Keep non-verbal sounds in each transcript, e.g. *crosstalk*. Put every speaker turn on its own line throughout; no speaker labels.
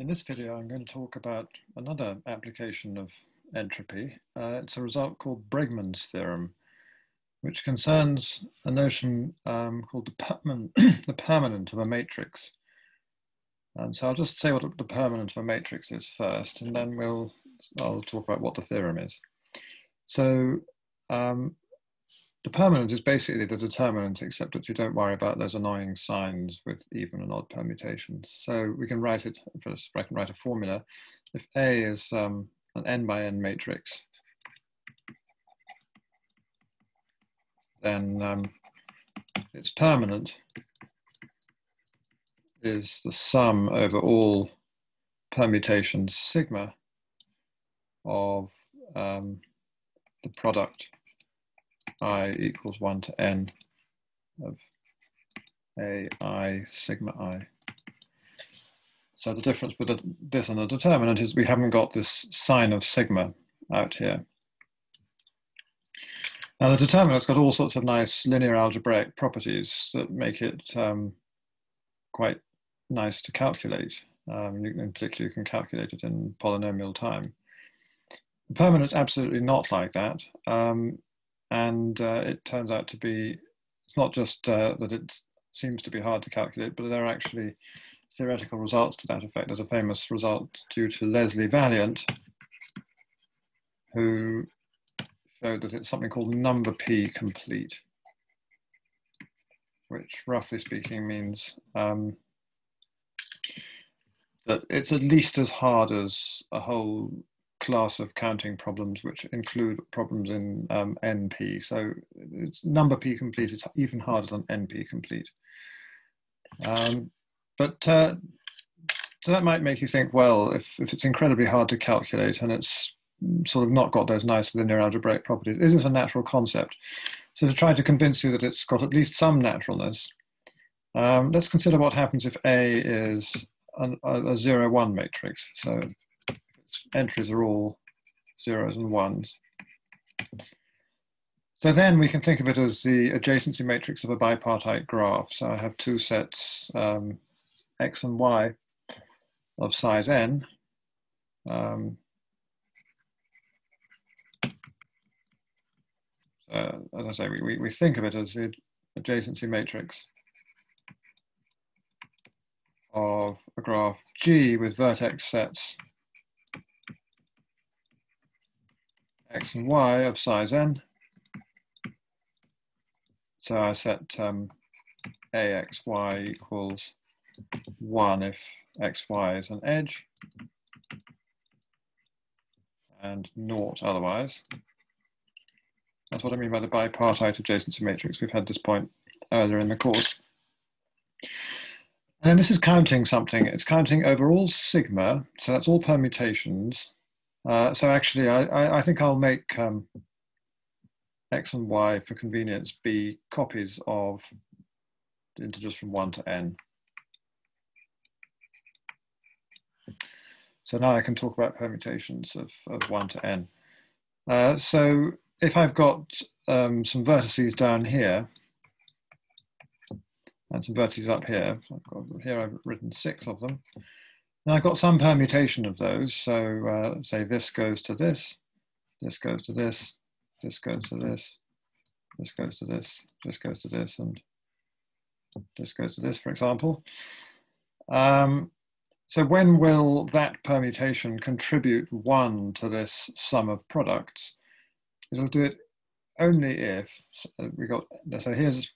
In this video, I'm going to talk about another application of entropy. Uh, it's a result called Brégman's theorem, which concerns a notion um, called the, permanent, *clears throat* the permanent of a matrix. And so I'll just say what the permanent of a matrix is first, and then we'll I'll talk about what the theorem is. So um, the permanent is basically the determinant, except that you don't worry about those annoying signs with even and odd permutations. So we can write it, first I can write a formula. If A is um, an n by n matrix, then um, its permanent is the sum over all permutations sigma of um, the product i equals 1 to n of a i sigma i. So the difference with this and the determinant is we haven't got this sign of sigma out here. Now the determinant's got all sorts of nice linear algebraic properties that make it um, quite nice to calculate. Um, in particular, you can calculate it in polynomial time. The permanent's absolutely not like that. Um, and uh, it turns out to be it's not just uh, that it seems to be hard to calculate, but there are actually theoretical results to that effect. There's a famous result due to Leslie Valiant, who showed that it's something called number p complete, which roughly speaking means um, that it's at least as hard as a whole class of counting problems which include problems in um, NP. So it's number P complete is even harder than NP complete. Um, but uh, so that might make you think, well, if, if it's incredibly hard to calculate and it's sort of not got those nice linear algebraic properties, is it a natural concept? So to try to convince you that it's got at least some naturalness, um, let's consider what happens if A is an, a, a zero one matrix. So entries are all zeros and ones. So then we can think of it as the adjacency matrix of a bipartite graph. So I have two sets, um, x and y, of size n. Um, so as I say, we, we think of it as the adjacency matrix of a graph G with vertex sets x and y of size n. So I set um, axy equals 1 if xy is an edge and naught otherwise. That's what I mean by the bipartite adjacency matrix. We've had this point earlier in the course. And this is counting something. It's counting over all sigma, so that's all permutations, uh, so actually, I, I, think I'll make um, x and y for convenience be copies of integers from 1 to n. So now I can talk about permutations of, of 1 to n. Uh, so if I've got um, some vertices down here, and some vertices up here, I've got, here I've written six of them, I've got some permutation of those. So uh, say this goes to this, this goes to this, this goes to this, this goes to this, this goes to this, and this goes to this, for example. Um, so when will that permutation contribute one to this sum of products? It'll do it only if so we got, so here's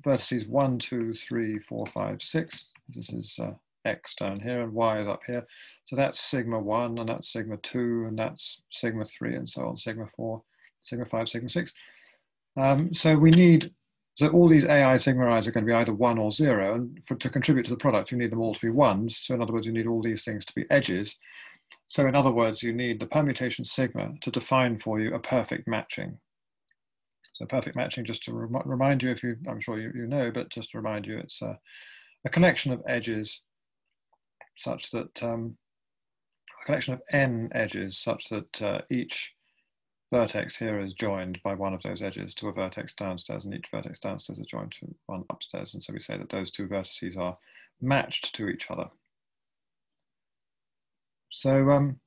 vertices one, two, three, four, five, six. This is uh, x down here and y is up here. So that's sigma 1 and that's sigma 2 and that's sigma 3 and so on, sigma 4, sigma 5, sigma 6. Um, so we need, so all these AI sigma i's are going to be either 1 or 0 and for, to contribute to the product you need them all to be 1s. So in other words you need all these things to be edges. So in other words you need the permutation sigma to define for you a perfect matching. So perfect matching, just to rem remind you, if you, I'm sure you, you know, but just to remind you, it's a, a collection of edges such that um, a collection of n edges such that uh, each vertex here is joined by one of those edges to a vertex downstairs and each vertex downstairs is joined to one upstairs. And so we say that those two vertices are matched to each other. So um,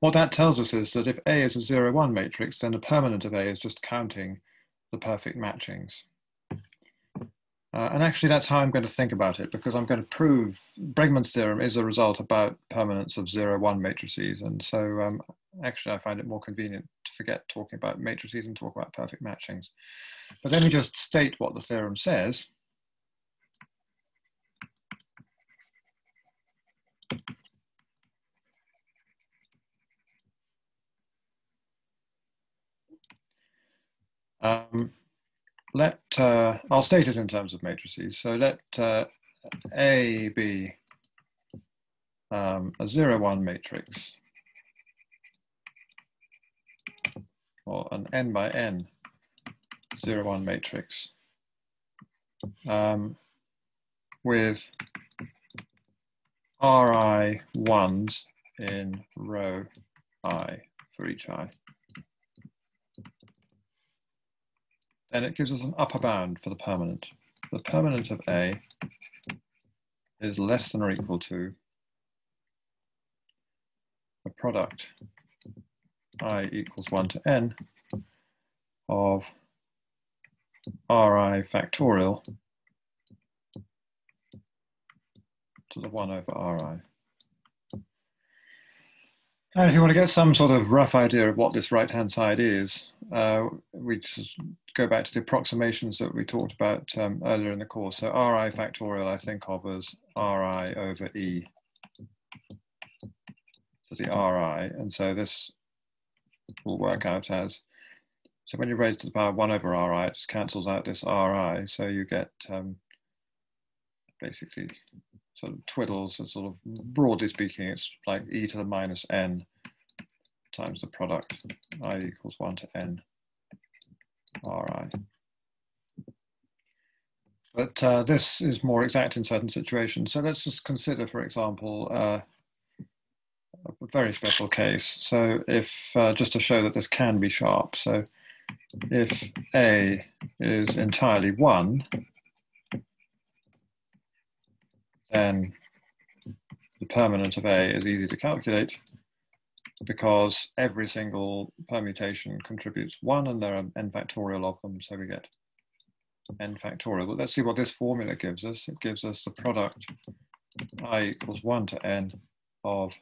what that tells us is that if A is a zero one matrix, then the permanent of A is just counting the perfect matchings. Uh, and actually, that's how I'm going to think about it because I'm going to prove Brégman's theorem is a result about permanents of zero one matrices. And so um, actually, I find it more convenient to forget talking about matrices and talk about perfect matchings. But let me just state what the theorem says. Um, let, uh, I'll state it in terms of matrices. So let uh, A be um, a zero one matrix or an n by n zero one matrix um, with Ri ones in row i for each i. then it gives us an upper bound for the permanent. The permanent of A is less than or equal to the product i equals 1 to n of ri factorial to the 1 over ri. And if you want to get some sort of rough idea of what this right-hand side is, uh, we just go back to the approximations that we talked about um, earlier in the course. So Ri factorial I think of as Ri over E to the Ri. And so this will work out as, so when you raise to the power one over Ri, it just cancels out this Ri. So you get um, basically sort of twiddles and sort of broadly speaking, it's like e to the minus n times the product i equals 1 to n ri. But uh, this is more exact in certain situations. So let's just consider, for example, uh, a very special case. So if, uh, just to show that this can be sharp, so if A is entirely 1, then the permanent of A is easy to calculate because every single permutation contributes one and there are n factorial of them, so we get n factorial. But let's see what this formula gives us. It gives us the product i equals 1 to n of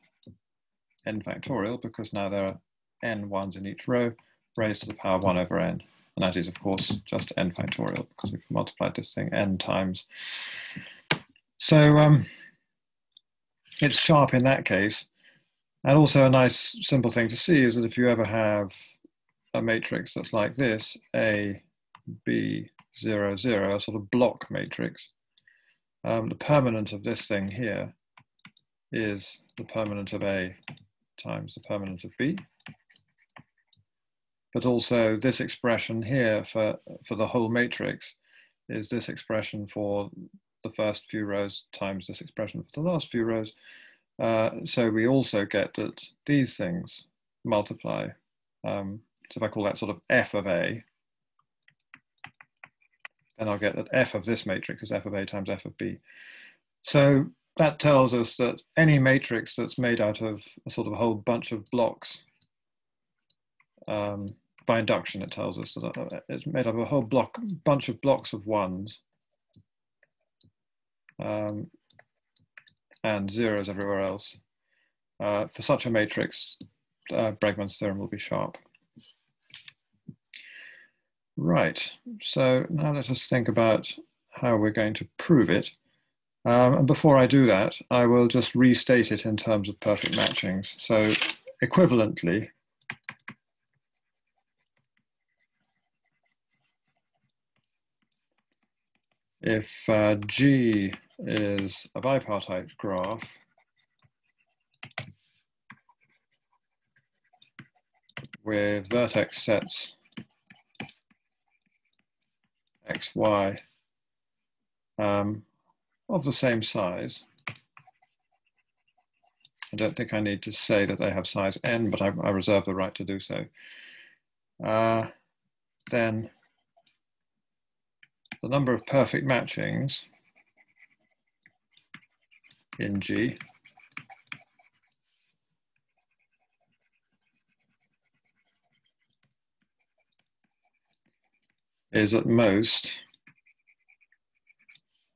n factorial because now there are n ones in each row raised to the power 1 over n. And that is, of course, just n factorial because we've multiplied this thing n times so um, it's sharp in that case. And also a nice simple thing to see is that if you ever have a matrix that's like this, A, B, 0, 0, a sort of block matrix, um, the permanent of this thing here is the permanent of A times the permanent of B. But also this expression here for, for the whole matrix is this expression for the first few rows times this expression for the last few rows. Uh, so we also get that these things multiply. Um, so if I call that sort of f of a, then I'll get that f of this matrix is f of a times f of b. So that tells us that any matrix that's made out of a sort of a whole bunch of blocks, um, by induction it tells us that uh, it's made up of a whole block, bunch of blocks of ones, um, and zeros everywhere else. Uh, for such a matrix, uh, Brégman's theorem will be sharp. Right, so now let us think about how we're going to prove it. Um, and before I do that, I will just restate it in terms of perfect matchings. So equivalently, if uh, G is a bipartite graph with vertex sets x, y um, of the same size. I don't think I need to say that they have size n, but I, I reserve the right to do so. Uh, then the number of perfect matchings in G. is at most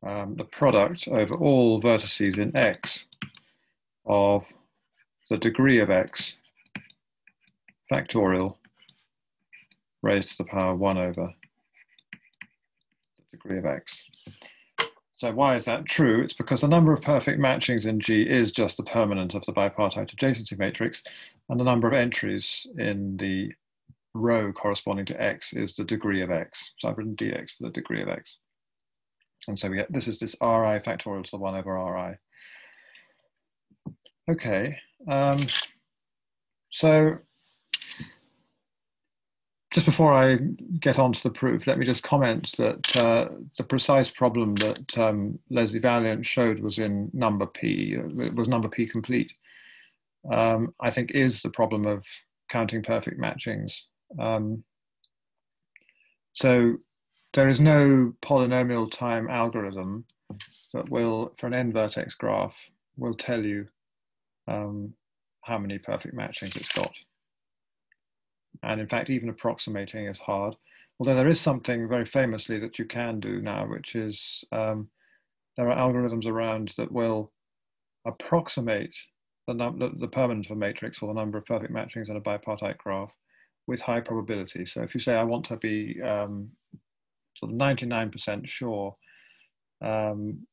um, the product over all vertices in X of the degree of X factorial raised to the power 1 over the degree of X. So why is that true? It's because the number of perfect matchings in G is just the permanent of the bipartite adjacency matrix, and the number of entries in the row corresponding to X is the degree of X. So I've written dx for the degree of X. And so we get, this is this Ri factorial to the one over Ri. Okay, um, so just before I get on to the proof, let me just comment that uh, the precise problem that um, Leslie Valiant showed was in number P, was number P complete, um, I think is the problem of counting perfect matchings. Um, so there is no polynomial time algorithm that will, for an n vertex graph, will tell you um, how many perfect matchings it's got. And in fact, even approximating is hard. Although there is something very famously that you can do now, which is um, there are algorithms around that will approximate the, the, the permanents of a matrix or the number of perfect matchings in a bipartite graph with high probability. So if you say I want to be um, sort of 99% sure um,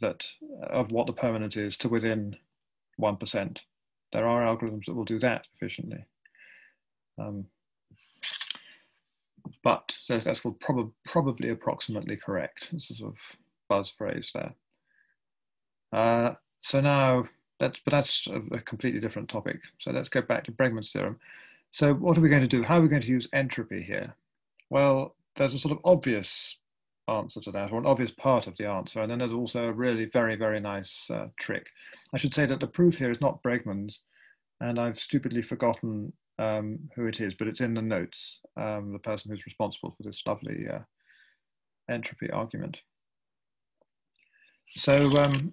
that of what the permanent is to within 1%, there are algorithms that will do that efficiently. Um, but that's prob probably approximately correct. It's a sort of buzz phrase there. Uh, so now, that's, but that's a, a, completely different topic. So let's go back to Brégman's theorem. So what are we going to do? How are we going to use entropy here? Well, there's a sort of obvious answer to that, or an obvious part of the answer. And then there's also a really very, very nice uh, trick. I should say that the proof here is not Brégman's, and I've stupidly forgotten um, who it is, but it's in the notes, um, the person who's responsible for this lovely uh, entropy argument. So um,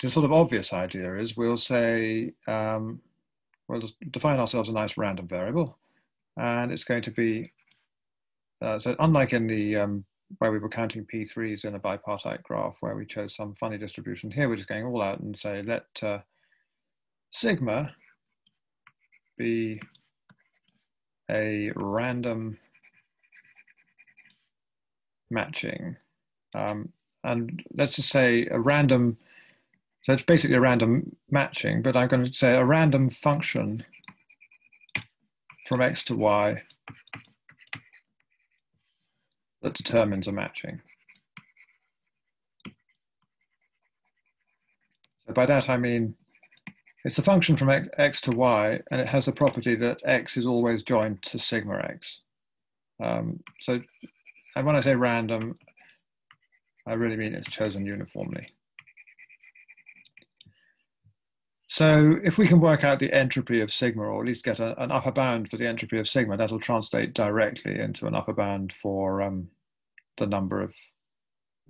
the sort of obvious idea is we'll say, um, we'll define ourselves a nice random variable, and it's going to be, uh, so unlike in the, um, where we were counting P3s in a bipartite graph where we chose some funny distribution, here we're just going all out and say let uh, sigma be a random matching. Um, and let's just say a random, so it's basically a random matching, but I'm going to say a random function from x to y that determines a matching. So by that I mean it's a function from x to y, and it has a property that x is always joined to sigma x. Um, so and when I say random, I really mean it's chosen uniformly. So if we can work out the entropy of sigma, or at least get a, an upper bound for the entropy of sigma, that'll translate directly into an upper bound for um, the number of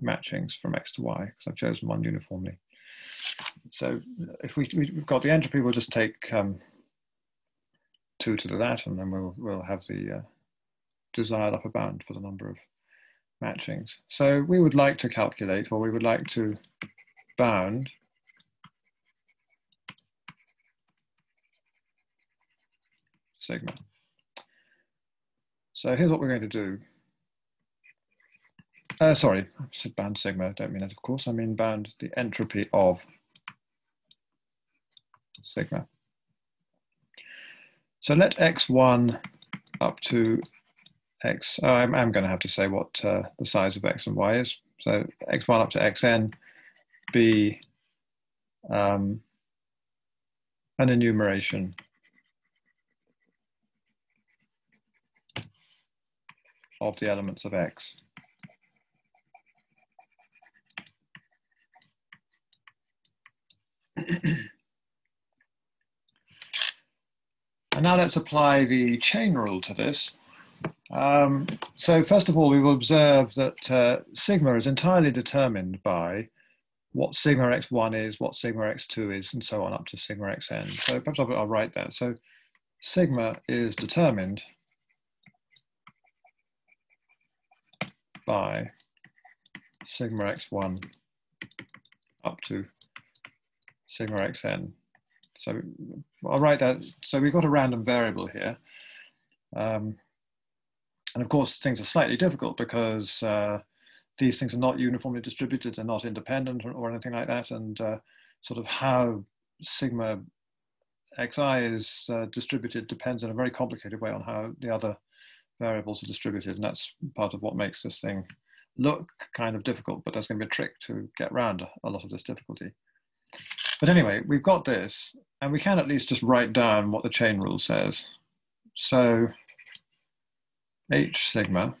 matchings from x to y, because I've chosen one uniformly. So if we, we've got the entropy, we'll just take um, two to the that, and then we'll, we'll have the uh, desired upper bound for the number of matchings. So we would like to calculate, or we would like to bound sigma. So here's what we're going to do. Uh, sorry, I said bound sigma, I don't mean that of course, I mean bound the entropy of sigma. So let x1 up to x, oh, I'm, I'm going to have to say what uh, the size of x and y is. So x1 up to xn be um, an enumeration of the elements of x. *clears throat* And now let's apply the chain rule to this. Um, so first of all, we will observe that uh, sigma is entirely determined by what sigma x1 is, what sigma x2 is, and so on up to sigma xn. So perhaps I'll, I'll write that. So sigma is determined by sigma x1 up to sigma xn. So I'll write that. So we've got a random variable here. Um, and of course, things are slightly difficult because uh, these things are not uniformly distributed, they're not independent or, or anything like that. And uh, sort of how sigma xi is uh, distributed depends in a very complicated way on how the other variables are distributed. And that's part of what makes this thing look kind of difficult, but there's going to be a trick to get around a lot of this difficulty. But anyway, we've got this, and we can at least just write down what the chain rule says. So H sigma.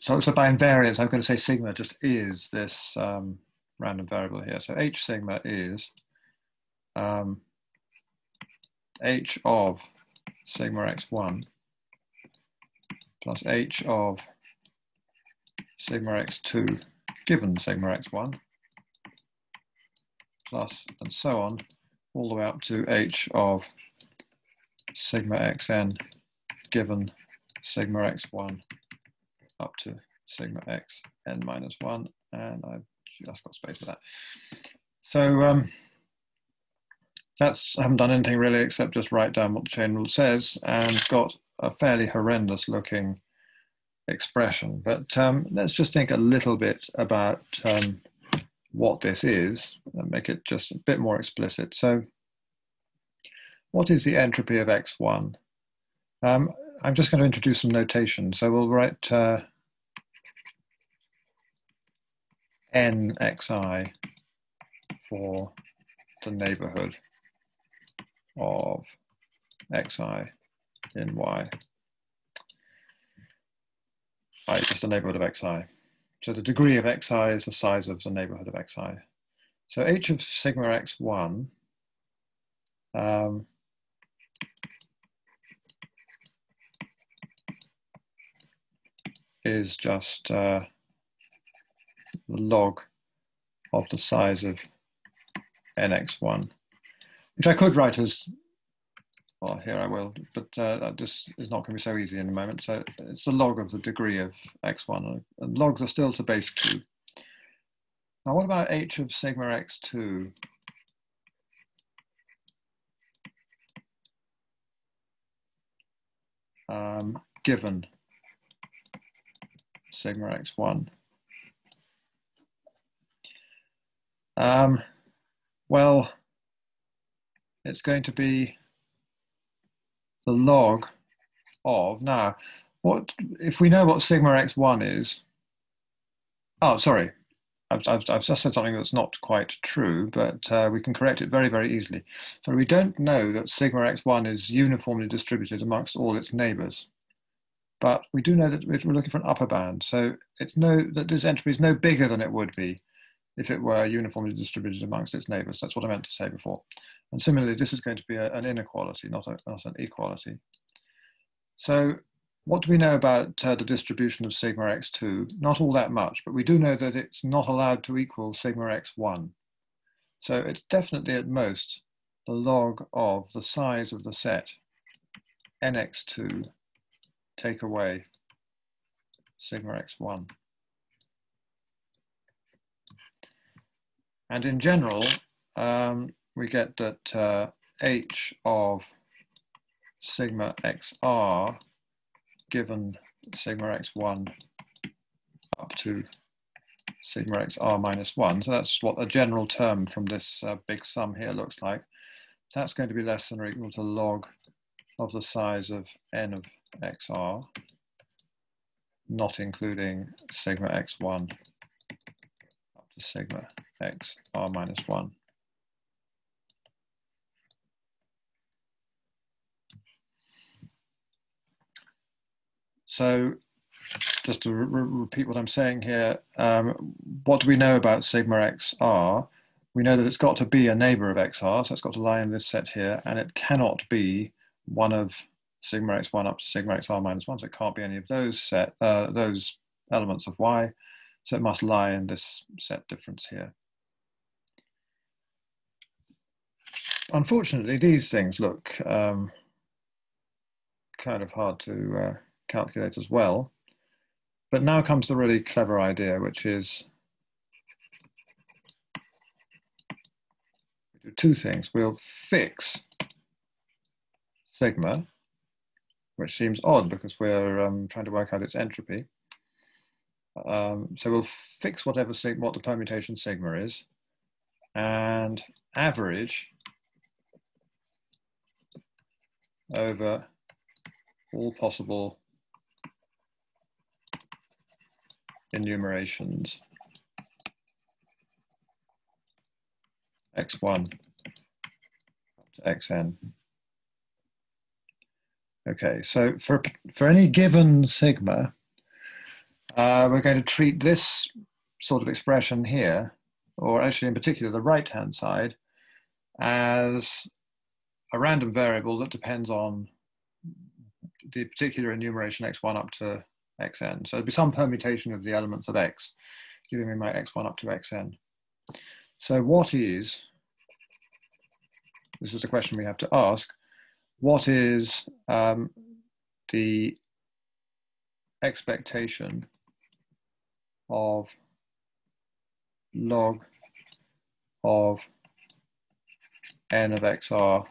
So, so by invariance, I'm going to say sigma just is this um, random variable here. So H sigma is um, H of sigma x1 plus H of sigma x2 given sigma x1 plus and so on all the way up to H of sigma xn given sigma x1 up to sigma x n minus 1 and I've just got space for that. So um, that's I haven't done anything really except just write down what the chain rule says and got a fairly horrendous looking expression. But um, let's just think a little bit about um, what this is and make it just a bit more explicit. So what is the entropy of X1? Um, I'm just going to introduce some notation. So we'll write uh, NXI for the neighborhood of xi in y. I, just the neighborhood of xi. So the degree of xi is the size of the neighborhood of xi. So h of sigma x1 um, is just uh, the log of the size of nx1, which I could write as, well, here I will, but uh, is not going to be so easy in a moment. So it's the log of the degree of x1, and logs are still to base 2. Now what about h of sigma x2? Um, given sigma x1. Um, well, it's going to be the log of, now, what if we know what sigma x1 is, oh, sorry, I've, I've, I've just said something that's not quite true, but uh, we can correct it very, very easily. So we don't know that sigma x1 is uniformly distributed amongst all its neighbors but we do know that we're looking for an upper bound. So it's no that this entropy is no bigger than it would be if it were uniformly distributed amongst its neighbors. That's what I meant to say before. And similarly, this is going to be a, an inequality, not, a, not an equality. So what do we know about uh, the distribution of sigma x2? Not all that much, but we do know that it's not allowed to equal sigma x1. So it's definitely at most the log of the size of the set nx2 take away sigma x1. And in general, um, we get that uh, h of sigma xr given sigma x1 up to sigma xr minus 1. So that's what a general term from this uh, big sum here looks like. That's going to be less than or equal to log of the size of n of xr, not including sigma x1 up to sigma xr minus 1. So just to re repeat what I'm saying here, um, what do we know about sigma xr? We know that it's got to be a neighbor of xr, so it's got to lie in this set here, and it cannot be one of sigma x1 up to sigma xr minus 1, so it can't be any of those set uh, those elements of y, so it must lie in this set difference here. Unfortunately, these things look um, kind of hard to uh, calculate as well. But now comes the really clever idea, which is we do two things. We'll fix sigma, which seems odd because we're um, trying to work out its entropy. Um, so we'll fix whatever what the permutation sigma is, and average over all possible enumerations x1 up to xn. Okay, so for, for any given sigma, uh, we're going to treat this sort of expression here, or actually in particular the right-hand side, as a random variable that depends on the particular enumeration x1 up to xn. So it'd be some permutation of the elements of x, giving me my x1 up to xn. So what is, this is a question we have to ask, what is um, the expectation of log of n of xr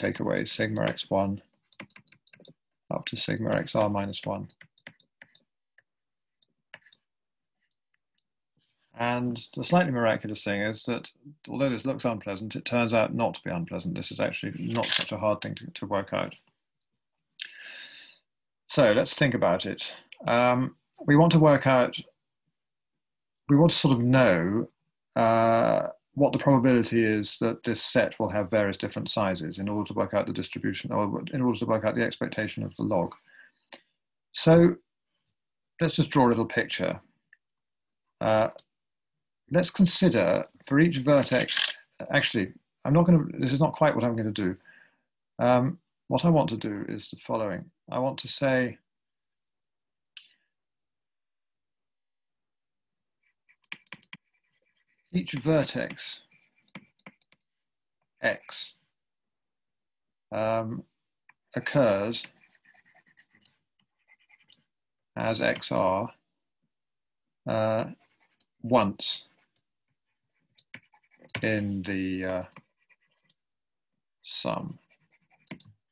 take away sigma x1 up to sigma xr minus 1. And the slightly miraculous thing is that although this looks unpleasant, it turns out not to be unpleasant. This is actually not such a hard thing to, to work out. So let's think about it. Um, we want to work out, we want to sort of know uh, what the probability is that this set will have various different sizes in order to work out the distribution or in order to work out the expectation of the log. So let's just draw a little picture. Uh, let's consider for each vertex, actually, I'm not going to, this is not quite what I'm going to do. Um, what I want to do is the following. I want to say, each vertex x um, occurs as xr uh, once in the uh, sum.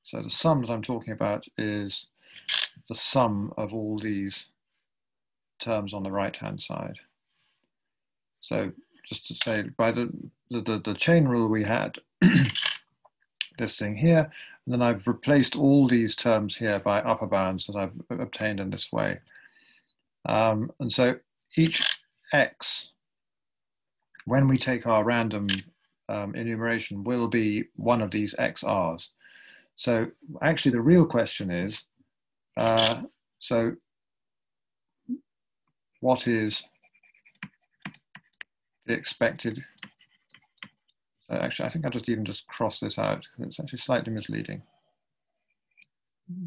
So the sum that I'm talking about is the sum of all these terms on the right hand side. So just to say by the, the, the chain rule we had, *clears throat* this thing here, and then I've replaced all these terms here by upper bounds that I've obtained in this way. Um, and so each x, when we take our random um, enumeration, will be one of these xr's. So actually the real question is, uh, so what is expected. So actually, I think I'll just even just cross this out because it's actually slightly misleading.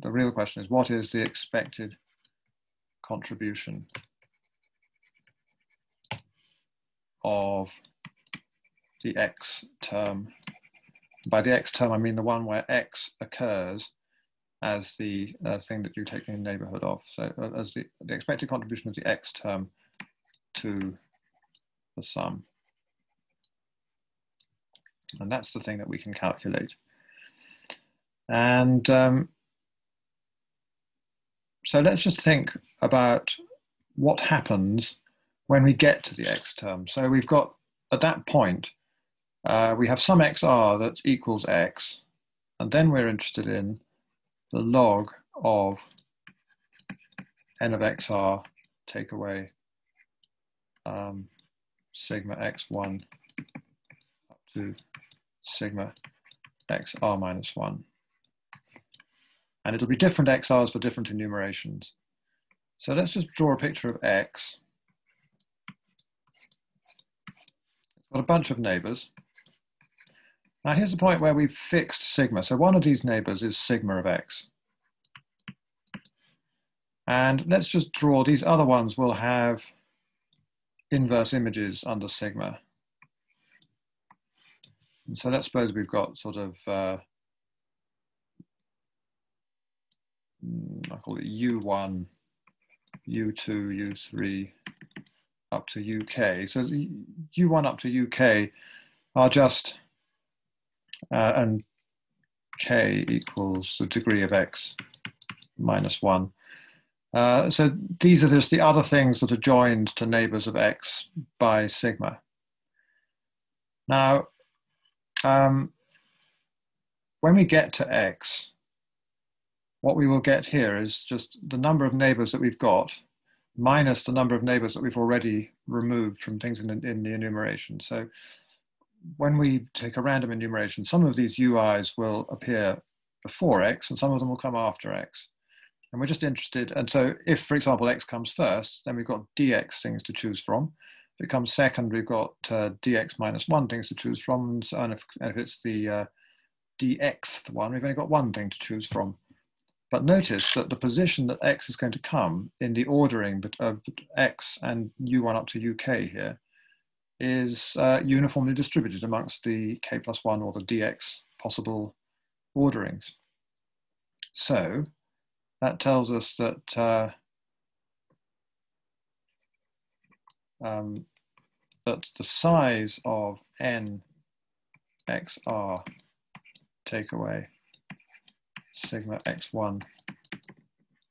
The real question is what is the expected contribution of the x term. By the x term, I mean the one where x occurs as the uh, thing that you take in the neighborhood of. So uh, as the, the expected contribution of the x term to the sum. And that's the thing that we can calculate. And um, so let's just think about what happens when we get to the x term. So we've got, at that point, uh, we have some xr that equals x, and then we're interested in the log of n of xr take away um, sigma x1 up to sigma xr minus 1. And it'll be different xr's for different enumerations. So let's just draw a picture of x. It's got a bunch of neighbors. Now here's the point where we've fixed sigma. So one of these neighbors is sigma of x. And let's just draw, these other ones will have inverse images under sigma. And so let's suppose we've got sort of uh, mm, I call it U1, U2, U3, up to UK. So U1 up to UK are just, uh, and K equals the degree of X minus one. Uh, so these are just the other things that are joined to neighbors of X by sigma. Now, um, when we get to X, what we will get here is just the number of neighbors that we've got minus the number of neighbors that we've already removed from things in, in the enumeration. So when we take a random enumeration, some of these UIs will appear before X and some of them will come after X. And we're just interested, and so if, for example, X comes first, then we've got DX things to choose from. If it comes second, we've got uh, DX minus one things to choose from. And if, and if it's the uh, DXth one, we've only got one thing to choose from. But notice that the position that x is going to come in the ordering of x and u1 up to uk here is uh, uniformly distributed amongst the k plus 1 or the dx possible orderings. So that tells us that uh, um, that the size of n xr take away sigma x1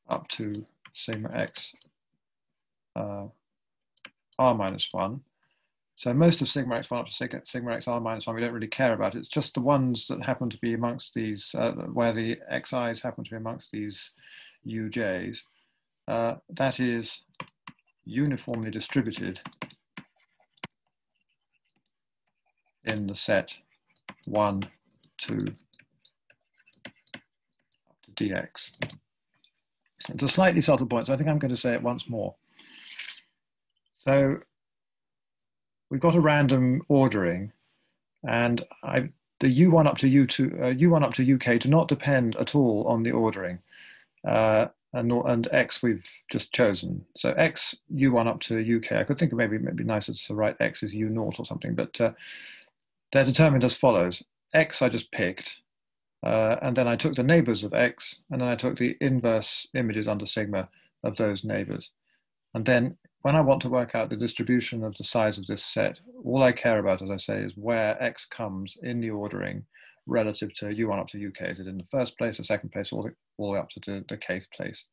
up to sigma x uh, r minus 1. So most of sigma x1 up to sigma, sigma x r minus 1 we don't really care about. It's just the ones that happen to be amongst these, uh, where the xi's happen to be amongst these uj's. Uh, that is uniformly distributed in the set 1, 2, up to dx. It's a slightly subtle point, so I think I'm going to say it once more. So we've got a random ordering, and I, the U1 up to U2, uh, U1 up to UK do not depend at all on the ordering. Uh, and, and X we've just chosen. So X, U1 up to UK, I could think of maybe maybe nicer to write X as U0 or something, but uh, they're determined as follows. X I just picked, uh, and then I took the neighbors of X, and then I took the inverse images under sigma of those neighbors. And then when I want to work out the distribution of the size of this set, all I care about, as I say, is where X comes in the ordering relative to U1 up to UK. Is it in the first place, the second place, all the, all the way up to the, the kth place?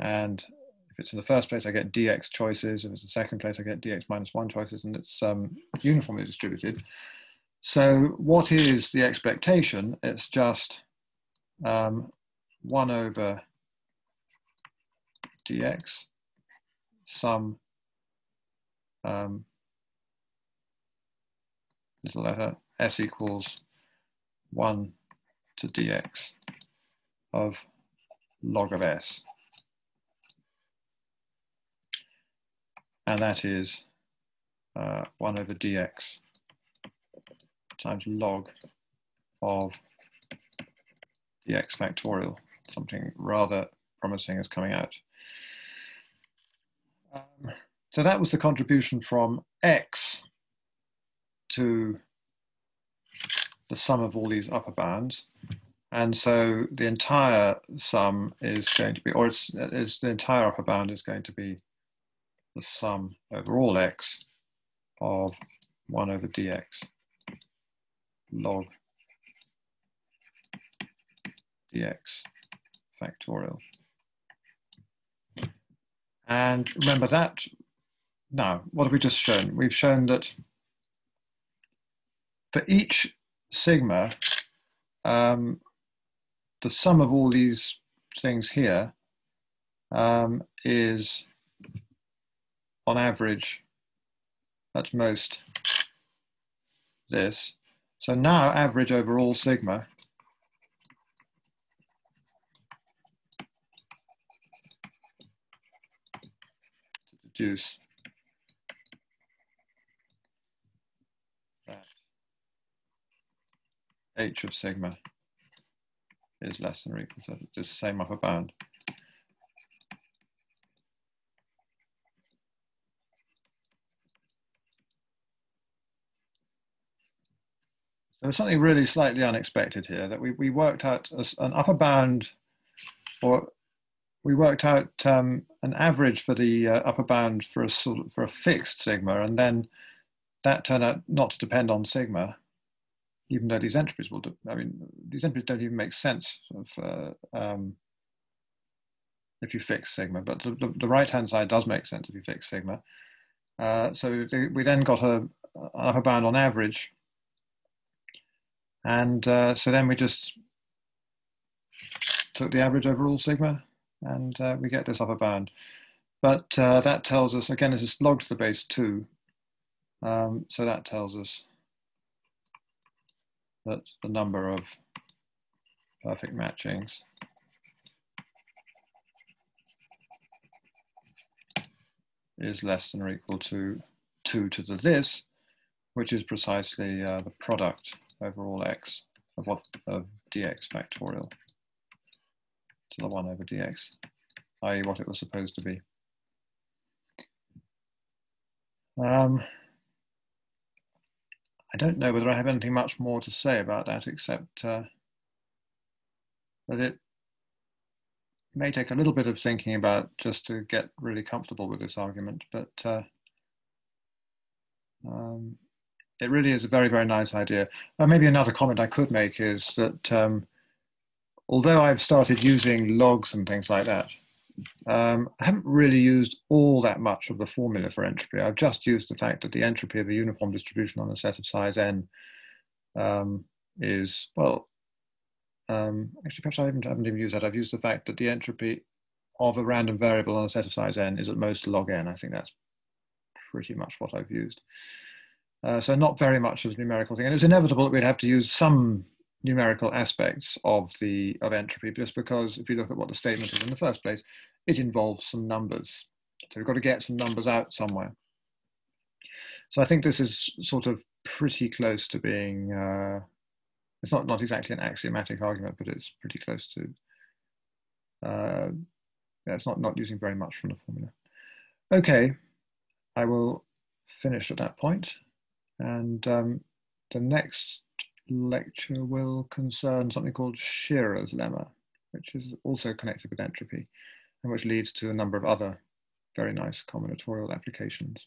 And if it's in the first place, I get dx choices. If it's the second place, I get dx minus one choices, and it's um, uniformly distributed. So what is the expectation? It's just um, 1 over dx sum um, little letter s equals 1 to dx of log of s. And that is uh, 1 over dx times log of dx factorial. Something rather promising is coming out. Um, so that was the contribution from x to the sum of all these upper bounds. And so the entire sum is going to be, or it's, it's the entire upper bound is going to be the sum over all x of 1 over dx log dx factorial. And remember that, now, what have we just shown? We've shown that for each sigma, um, the sum of all these things here um, is on average at most this so now average over all sigma that h of sigma is less than or equal to the same upper bound. There was something really slightly unexpected here that we, we worked out as an upper bound or we worked out um, an average for the uh, upper bound for a sort of, for a fixed sigma, and then that turned out not to depend on sigma, even though these entropies will. Do, I mean, these entropies don't even make sense of, uh, um, if you fix sigma, but the, the, the right-hand side does make sense if you fix sigma. Uh, so we then got a, an upper bound on average, and uh, so then we just took the average over all sigma and uh, we get this upper bound. But uh, that tells us, again, this is log to the base 2. Um, so that tells us that the number of perfect matchings is less than or equal to 2 to the this, which is precisely uh, the product over all x of what of dx factorial the 1 over dx, i.e. what it was supposed to be. Um, I don't know whether I have anything much more to say about that except uh, that it may take a little bit of thinking about just to get really comfortable with this argument, but uh, um, it really is a very, very nice idea. Uh, maybe another comment I could make is that um, although I've started using logs and things like that, um, I haven't really used all that much of the formula for entropy. I've just used the fact that the entropy of a uniform distribution on a set of size n um, is, well, um, actually, perhaps I haven't, haven't, even used that. I've used the fact that the entropy of a random variable on a set of size n is at most log n. I think that's pretty much what I've used. Uh, so not very much of a numerical thing. And it's inevitable that we'd have to use some numerical aspects of the of entropy just because if you look at what the statement is in the first place it involves some numbers. So we've got to get some numbers out somewhere. So i think this is sort of pretty close to being uh, it's not not exactly an axiomatic argument but it's pretty close to uh, yeah, it's not not using very much from the formula. Okay i will finish at that point and um, the next lecture will concern something called Shearer's lemma, which is also connected with entropy and which leads to a number of other very nice combinatorial applications.